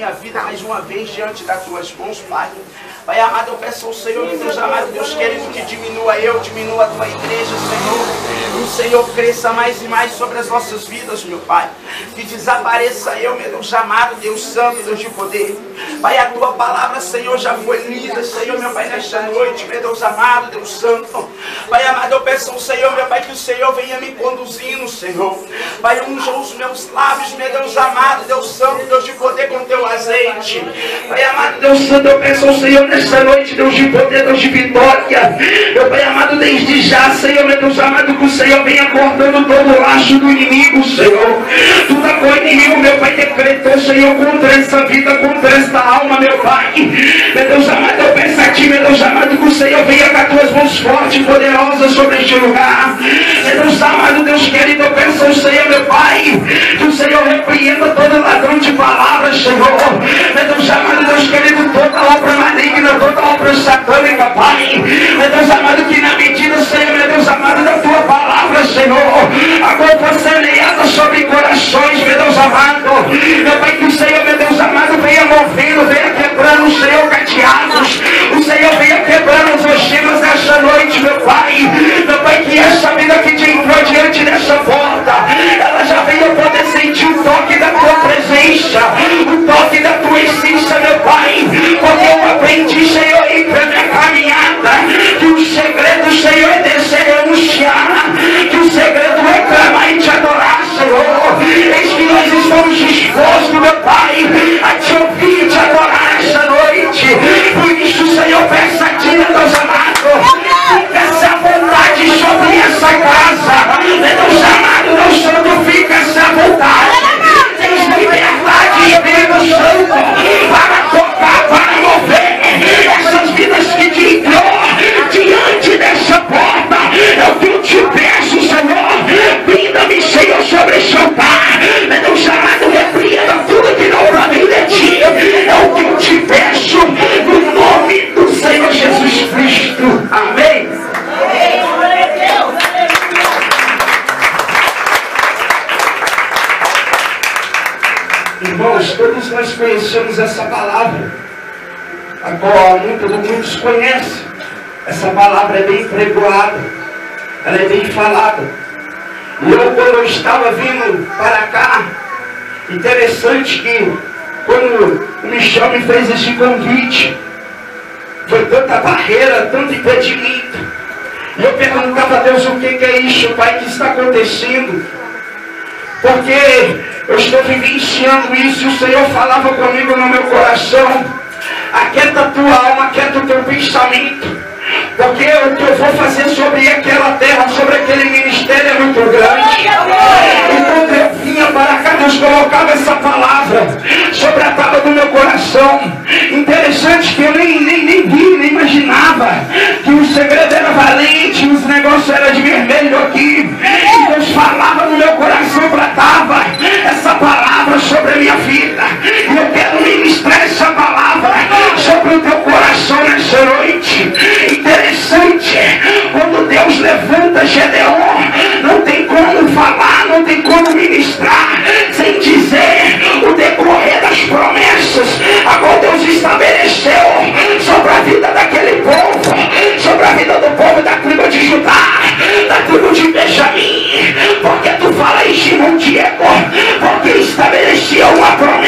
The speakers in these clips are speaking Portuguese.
minha vida mais uma vez diante das tuas mãos, Pai. Pai amado, eu peço ao Senhor, meu Deus amado, Deus querido, que diminua eu, diminua a tua igreja, Senhor. O Senhor cresça mais e mais sobre as nossas vidas, meu Pai. Que desapareça eu, meu Deus amado, Deus Santo, Deus de poder. Pai, a tua palavra, Senhor, já foi lida, Senhor, meu Pai, nesta noite, meu Deus amado, Deus Santo. Pai amado, eu peço ao Senhor, meu Pai, que o Senhor venha me conduzindo, Senhor. Pai, unja os meus lábios, meu Deus amado, Deus Santo, Deus de poder com teu azeite. Pai amado, Deus Santo, eu peço ao Senhor nesta noite, Deus de poder, Deus de vitória. Meu Pai amado, desde já, Senhor, meu Deus amado, que o Senhor venha cortando todo o laço do inimigo, Senhor. Tudo a o inimigo, meu Pai, decretou, Senhor, contra essa vida, contra esta alma, meu Pai. Meu Deus amado, eu peço a Ti, meu Deus amado, que o Senhor venha com as tuas mãos fortes e poderosas sobre este lugar. Meu Deus amado, Deus querido, eu peço ao Senhor, meu Pai, que o Senhor repreenda todo ladrão de palavras, Senhor. Meu Deus amado, Deus querido, toda obra maligna, toda obra satânica, Pai. Meu Deus amado, que na medida, Senhor, meu Deus amado, da tua palavra, Senhor, a qual fosse semeada sobre corações, meu Deus amado. Meu Pai, que o Senhor, meu Deus amado, venha movendo, venha quebrando Senhor cateados. O Senhor venha quebrando os oximas nessa noite, meu Pai. Meu Pai, que essa vida que te entrou diante dessa porta, ela já venha poder sentir o toque da tua presença, o toque da tua essência, meu Pai. Porque eu aprendi, Senhor, conhecemos essa palavra, a qual muitos, muitos conhecem. Essa palavra é bem pregoada, ela é bem falada. E eu, quando eu estava vindo para cá, interessante que quando o Michel me fez esse convite, foi tanta barreira, tanto impedimento. E eu perguntava a Deus o que, que é isso, Pai, que está acontecendo. Porque eu estou vivenciando isso e o Senhor falava comigo no meu coração. Aquieta a tua alma, aquieta o teu pensamento. Porque o que eu vou fazer sobre aquela terra, sobre aquele ministério é muito grande. E quando eu vinha para cá, Deus colocava essa palavra sobre a tábua do meu coração. Interessante que eu nem, nem, nem vi, nem imaginava que o segredo era valente, os negócios eram de vermelho aqui. E Deus falava no meu coração, tratava essa palavra sobre a minha vida. E eu quero ministrar essa palavra sobre o teu coração nessa noite. Interessante, quando Deus levanta Porque estabelecia uma promessa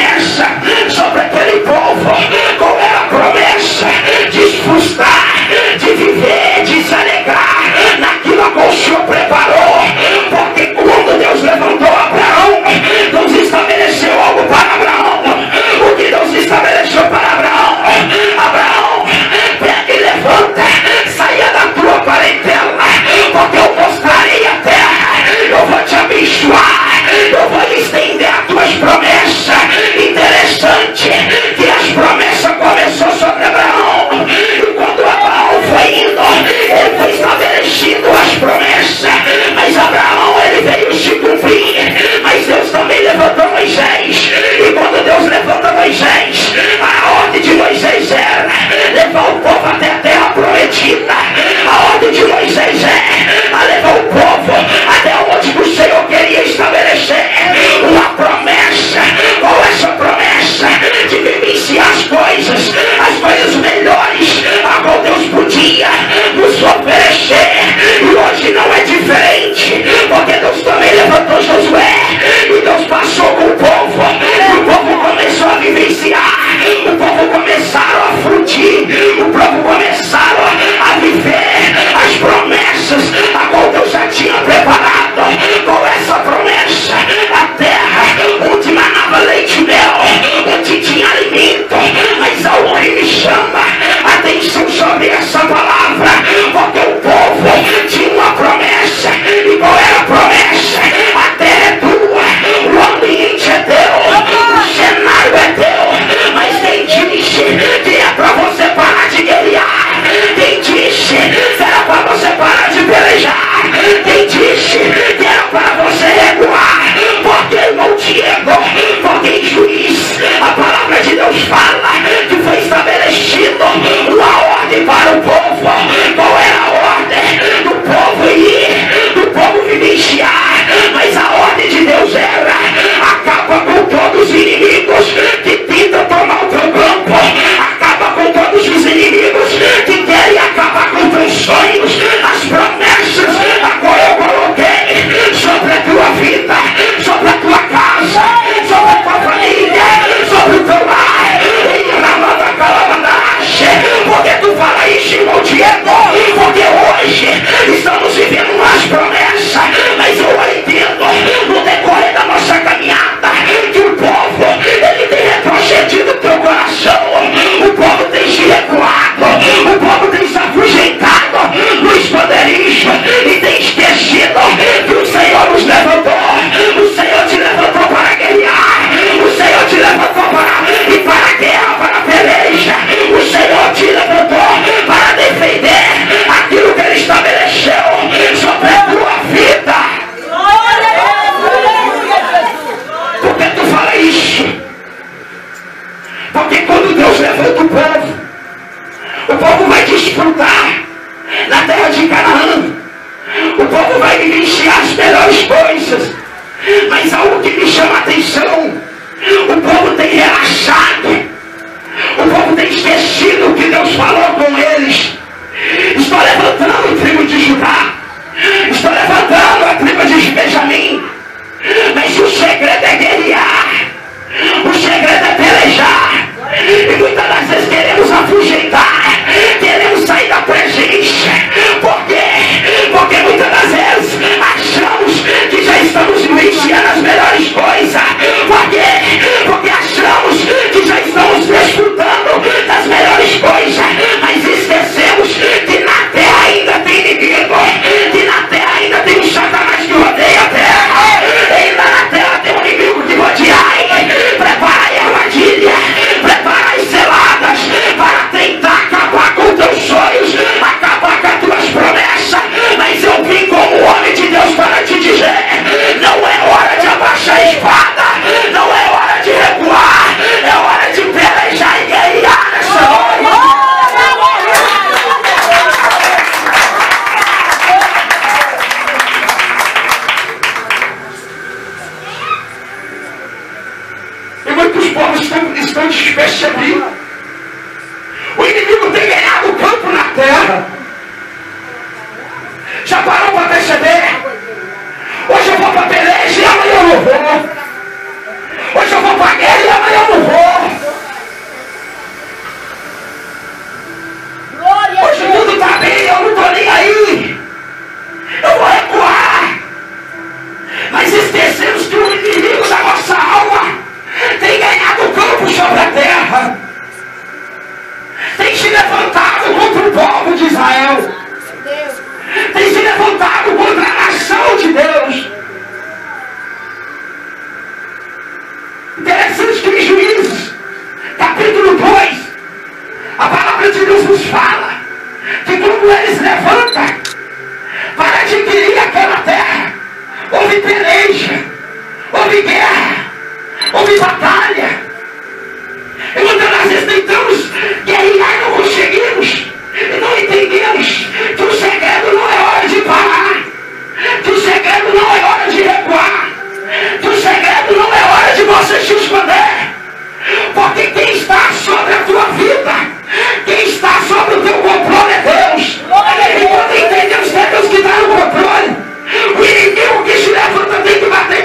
em Canaã. O povo vai negligenciar as melhores coisas. Mas algo que me chama a atenção, o povo tem relaxado. O povo tem esquecido o que Deus falou com eles. Estou levantando o tribo de Judá. Estou levantando a tribo de Benjamim. Mas o segredo é guerrear. O segredo é pelejar. E muitas das vezes queremos afugentar. puxar para a terra. Tem se levantado contra o povo de Israel. Tem se levantado contra a nação de Deus. Interessante que em Juízes, capítulo 2, a palavra de Deus nos fala que quando eles levantam para adquirir aquela terra, houve peleja, houve guerra, houve batalha. você se esconder. Porque quem está sobre a tua vida, quem está sobre o teu controle é Deus. E quando entendemos que é Deus que está no controle, o inimigo que se levanta tem que bater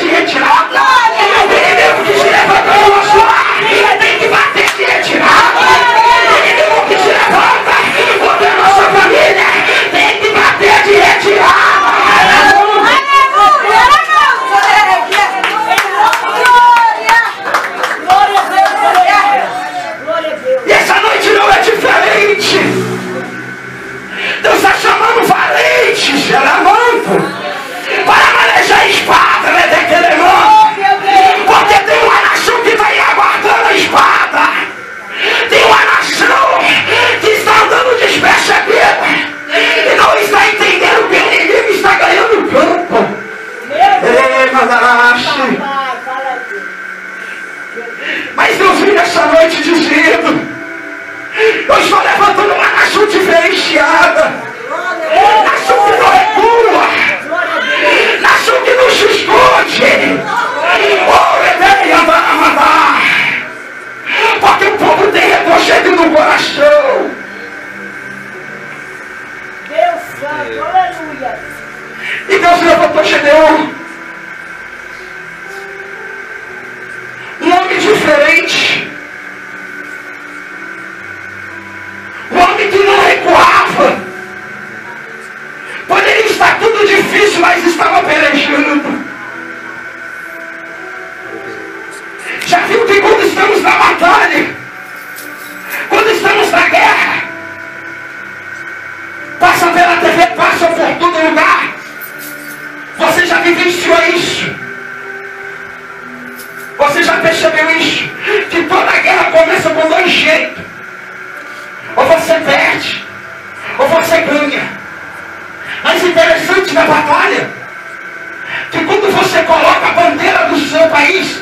país.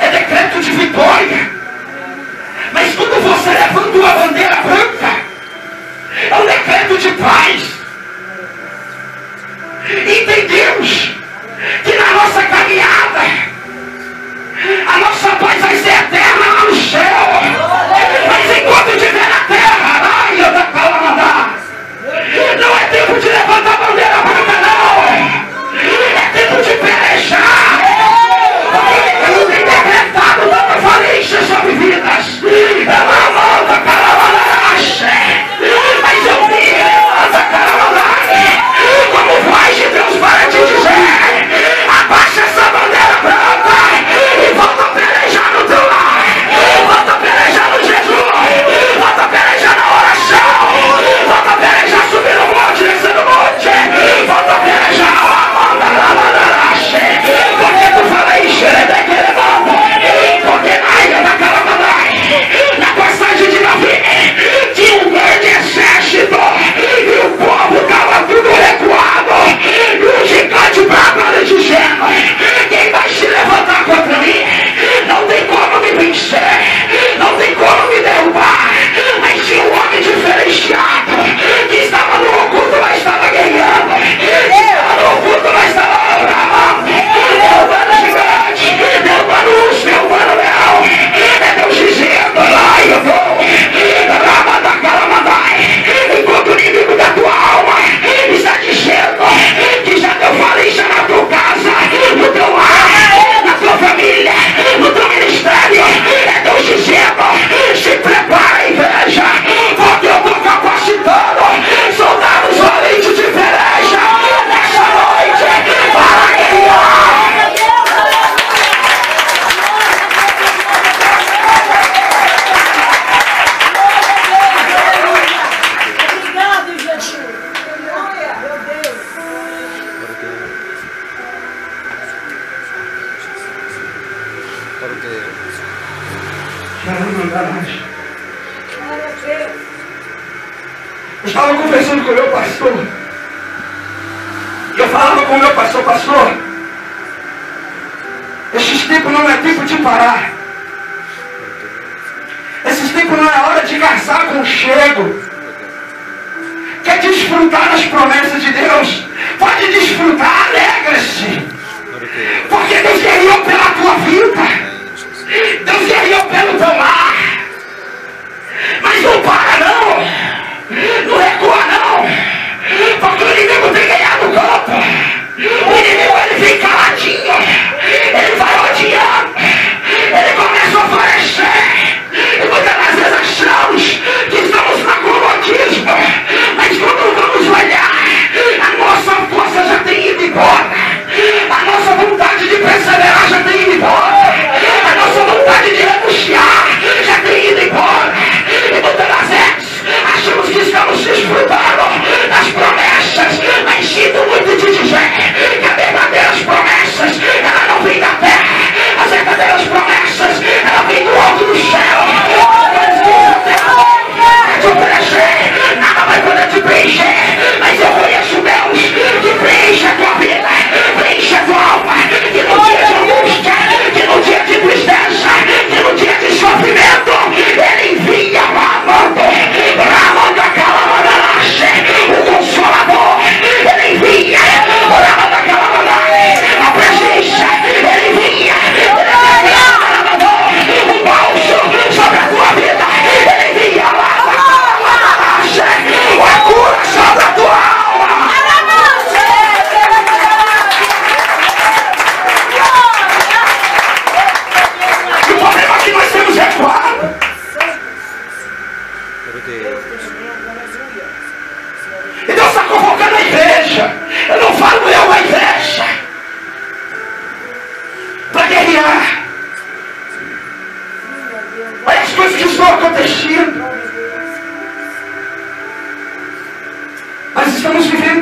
É decreto de vitória. Mas quando você levanta uma bandeira branca, é um decreto de paz. Entendemos que na nossa caminhada, a nossa paz vai ser eterna lá no céu. God.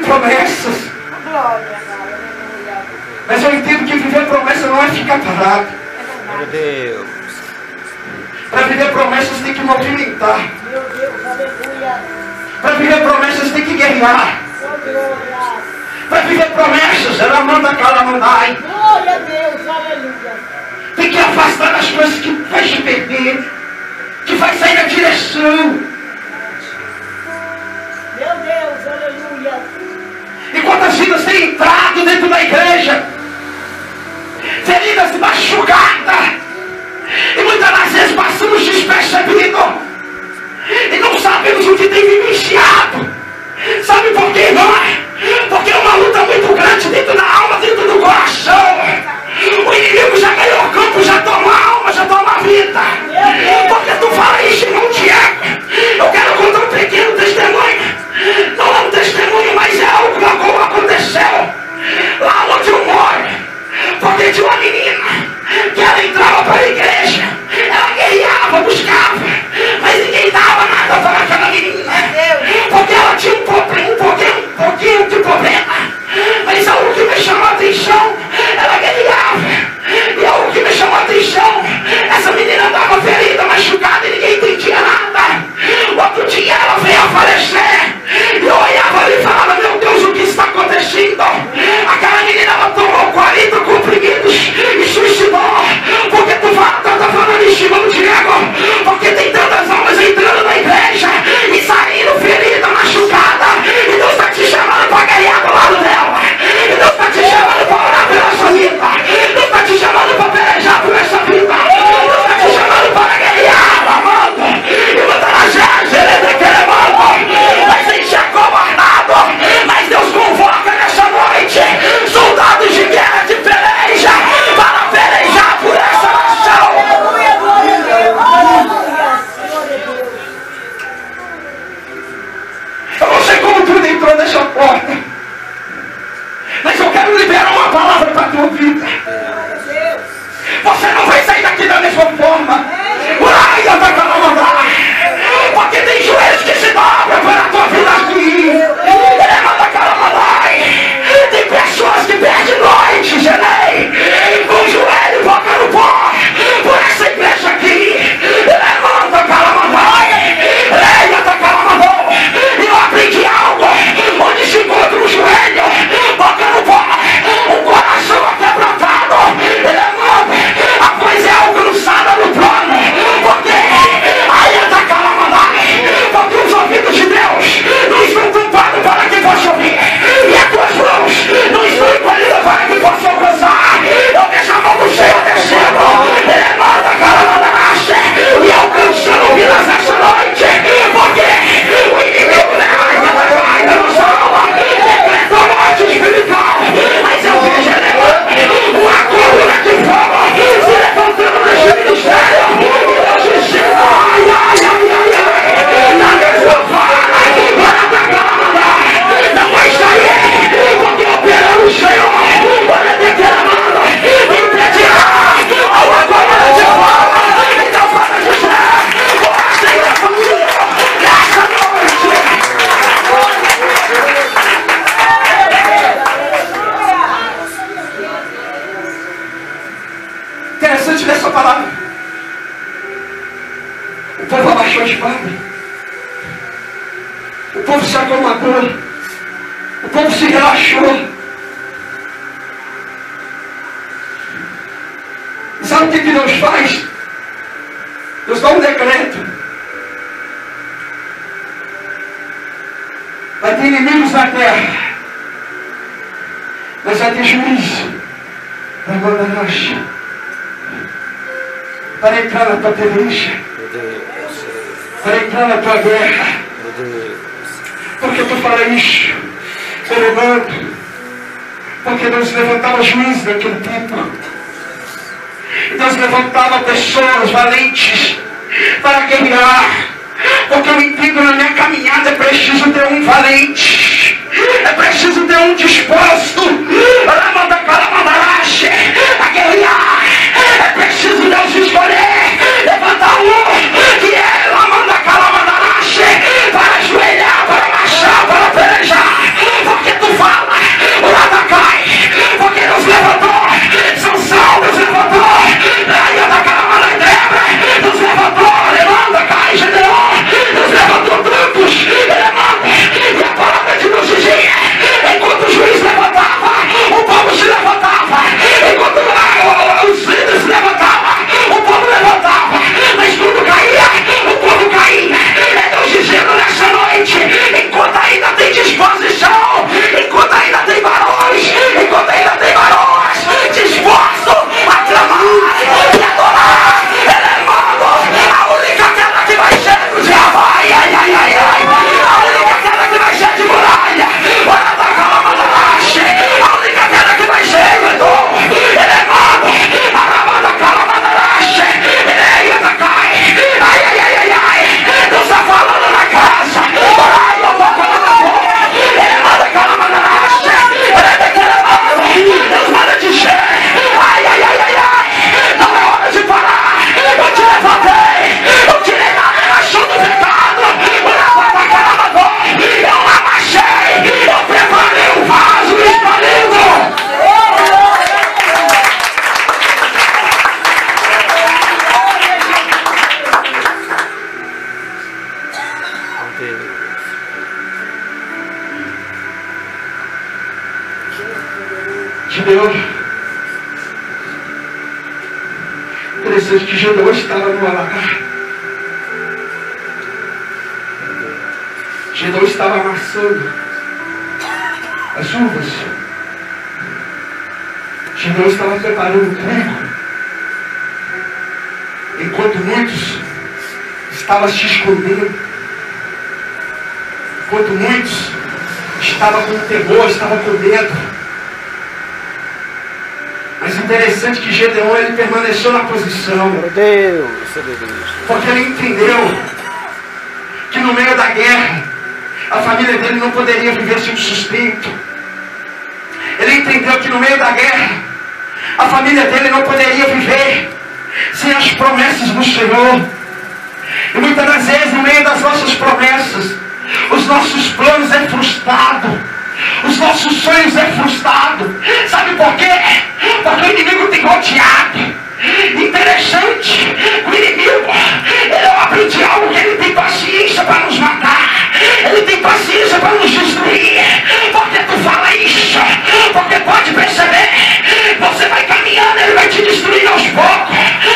promessas. Mas eu entendo que viver promessa não é ficar parado. Meu Deus. Para viver promessas tem que movimentar. Para viver promessas tem que guerrear. Para viver promessas, ela manda ela não. Glória a Deus, aleluia. Tem que afastar as coisas que faz te perder, que faz sair da direção. Meu Deus, aleluia. E quantas vidas têm entrado dentro da igreja? Feridas machucadas. E muitas vezes passamos despercebido E não sabemos o que tem vivenciado. Sabe por quê, irmão? Porque é uma luta muito grande dentro da alma, dentro do coração. O inimigo já ganhou o campo, já entrar na tua peleja, para entrar na tua guerra, porque tu falaste, eu levanto, porque Deus levantava juízes naquele tempo, Deus levantava pessoas valentes para guerrear, porque eu entendo na minha caminhada é preciso ter um valente, é preciso ter um disposto, a guerrear, é preciso Deus escolher. Gideon. Interessante que Gideon estava no alagar. Gideon estava amassando as uvas. Gideon estava preparando o trigo. Enquanto muitos estavam se escondendo. Enquanto muitos estavam com temor, estavam com medo. Interessante que Gedeon ele permaneceu na posição. Meu Deus. Porque ele entendeu que no meio da guerra a família dele não poderia viver sem sustento. Ele entendeu que no meio da guerra a família dele não poderia viver sem as promessas do Senhor. E muitas das vezes, no meio das nossas promessas, os nossos planos é frustrado. Os nossos sonhos é frustrado. Sabe por quê? Porque o inimigo tem rodeado. Interessante, o inimigo, ele eu aprendi algo que ele tem paciência para nos matar. Ele tem paciência para nos destruir. Porque tu fala isso? Porque pode perceber, você vai caminhando, ele vai te destruir aos poucos.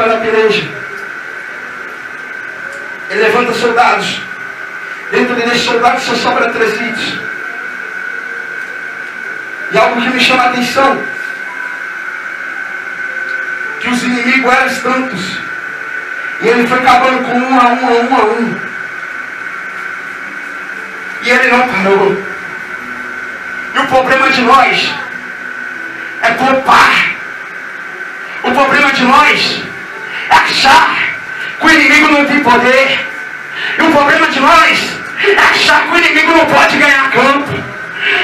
Para a peleja. Ele levanta soldados. Dentro desses soldados só sobra três litros. E algo que me chama a atenção, que os inimigos eram tantos. E ele foi acabando com um a um, a um, a um. E ele não parou. E o problema de nós é poupar. O problema de nós achar que o inimigo não tem poder. E o problema de nós é achar que o inimigo não pode ganhar campo.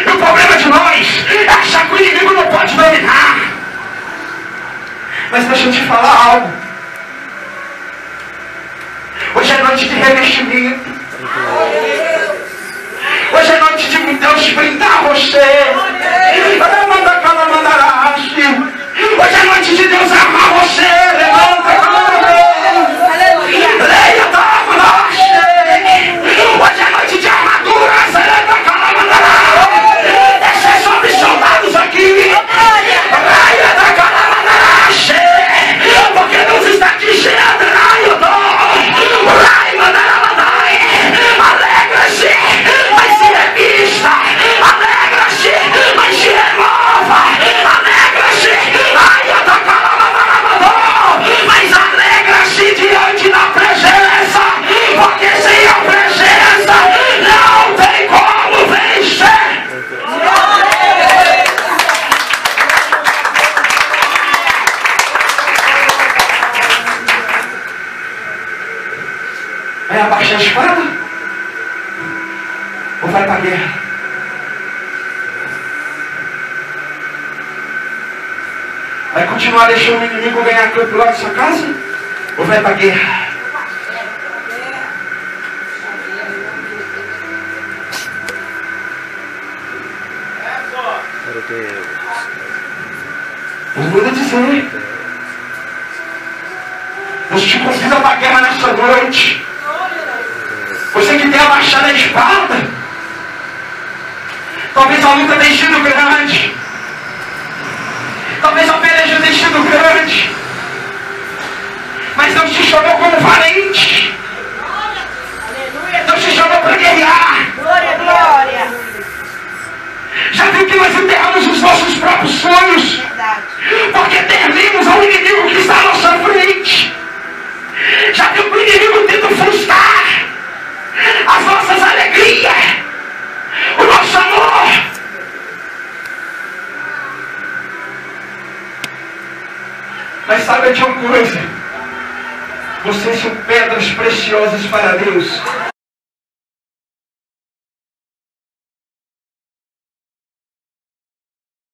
E o problema de nós é achar que o inimigo não pode dominar. Mas deixa eu te falar algo. Hoje é noite de revestimento. Hoje é noite de Deus brindar você. Manda aquela mandaraste. Hoje é noite de Deus amar você. Levanta a campo lá na sua casa? Ou vai para a guerra? A Deus. Eu vou dizer. Deus te convida para a guerra nessa noite. Você que tem abaixado a espada. Talvez a luta tenha sido grande. Talvez a peleja tenha sido grande. Mas Deus te chamou como valente. Deus te chamou para guerrear. Glória, glória. Já viu que nós enterramos os nossos próprios sonhos? Verdade. Porque tememos ao inimigo que está à nossa frente. Já viu que o inimigo tenta frustrar as nossas alegrias, o nosso amor. Mas sabe de uma coisa? Vocês são pedras preciosas para Deus.